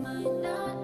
might not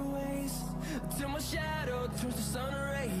turns to sun rays.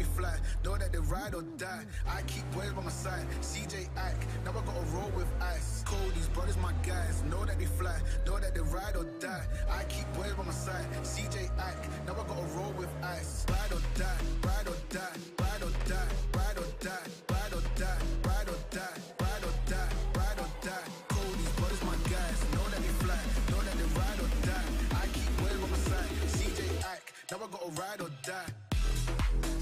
they fly, know that they ride or die. I keep boys by my side. CJ Ike, now I gotta roll with ice. Cody's brothers my guys. Know that they fly, know that they ride or die. I keep boys by my side. CJ Ike, now I gotta roll with ice. Ride or die, ride or die, ride or die, ride or die, ride or die, ride or die, ride or die, ride or die. Cody's brothers my guys. Know that they fly, know that they ride or die. I keep boys by my side. CJ Ike, now I gotta ride or die.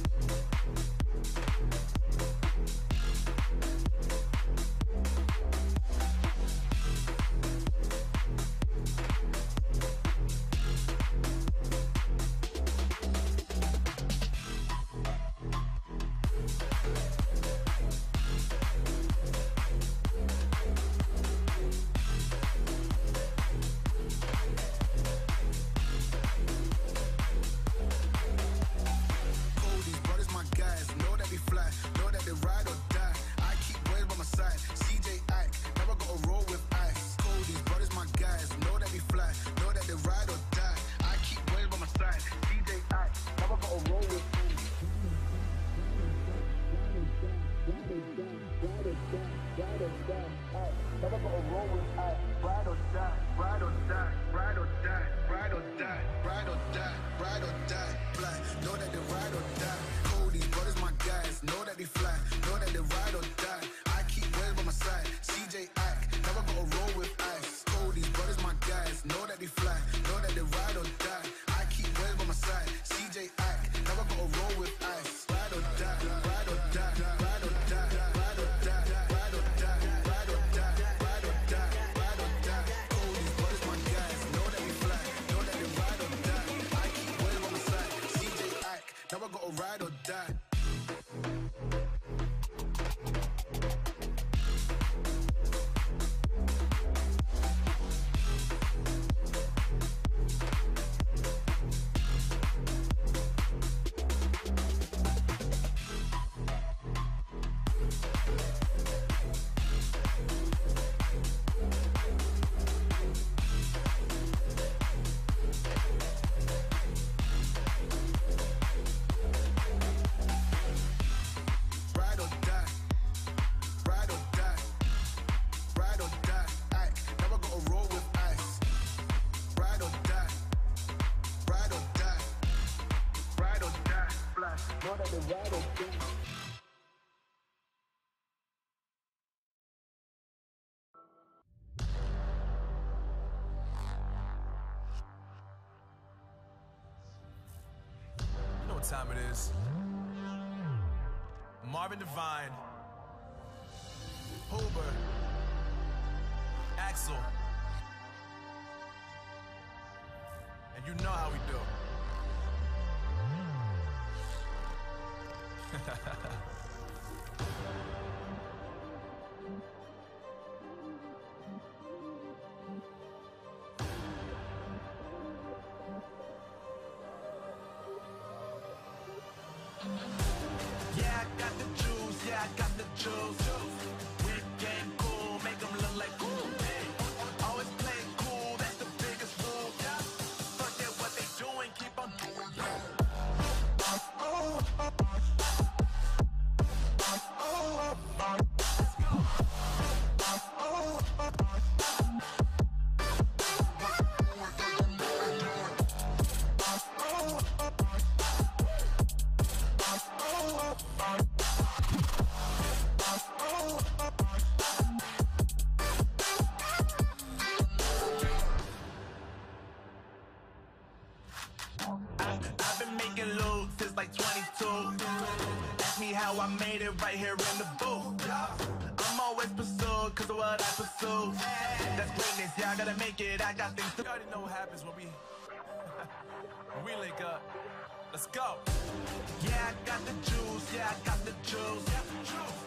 Roll with ice. Die. Fly. Know that they ride. You know what time it is. Marvin Devine, Huber, Axel. And you know how we do. Yeah, I got the juice, yeah, I got the juice. Right here in the booth. I'm always pursued because of what I pursue. That's greatness, yeah, I gotta make it. I got things to. You already know what happens when we when we link up. Let's go. Yeah, I got the juice, yeah, I got the juice. Whip game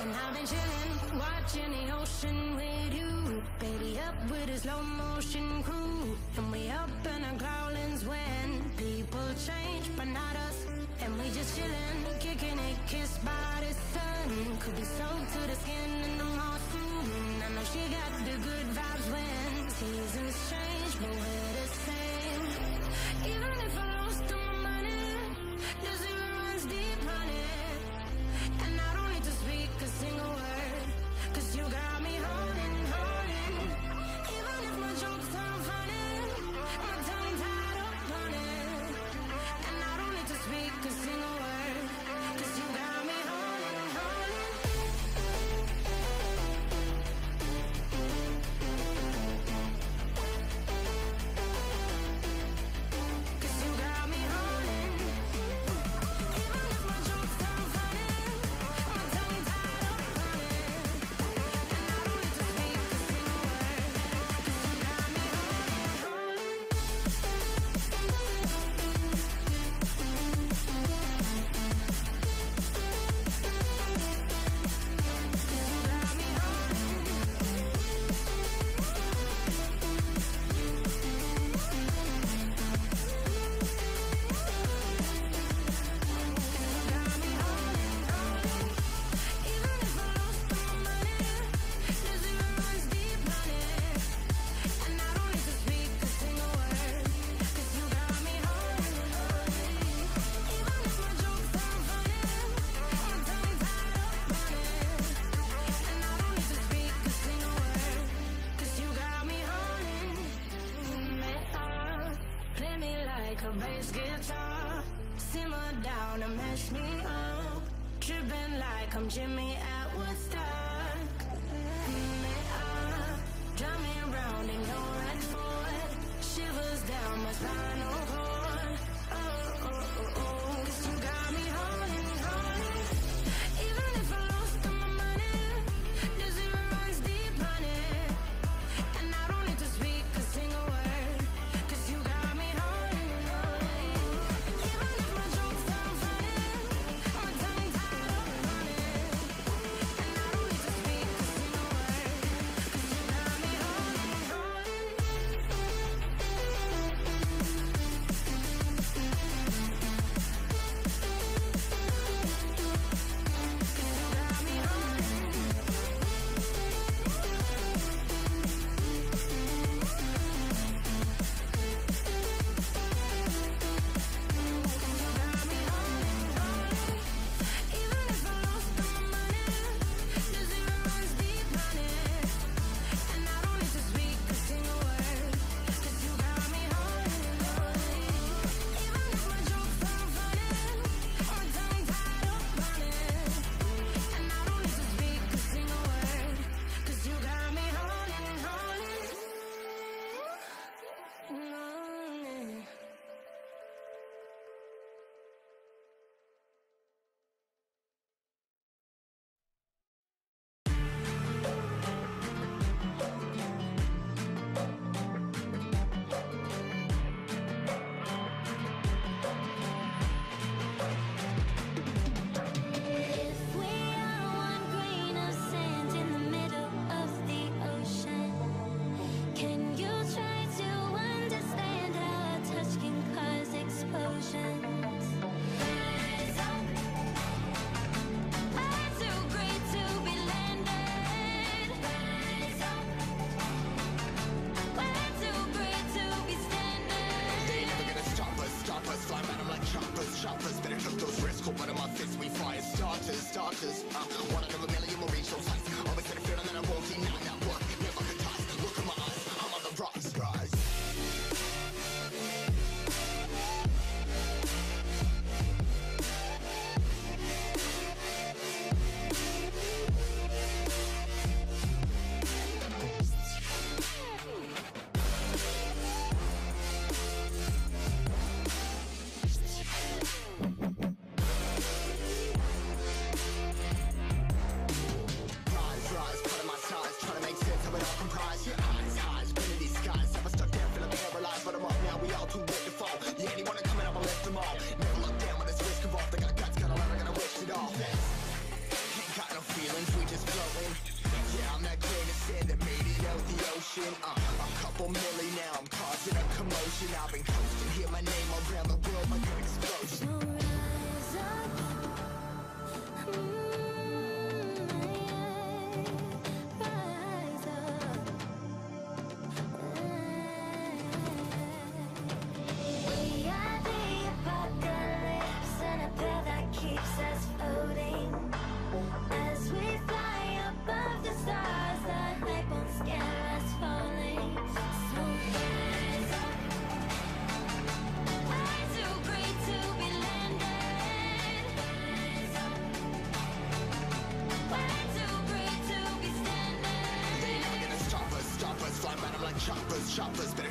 And I've been chillin', watching the ocean with you. Baby, up with a slow motion crew. And we up in our growlings when people change, but not us. And we just chillin', kicking it, kissed by the sun. Could be so like I'm Jimmy Atwood stuck. Mm, drumming round and going forward. Shivers down my spine. shopless, better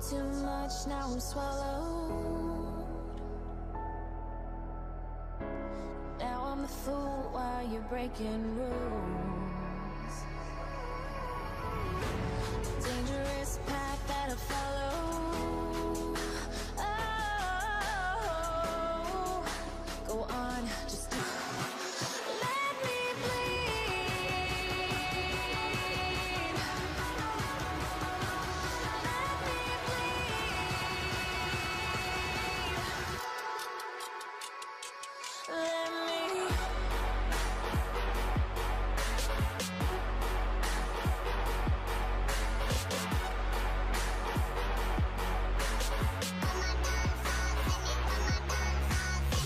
too much, now I'm swallowed. Now I'm the fool while you're breaking rules.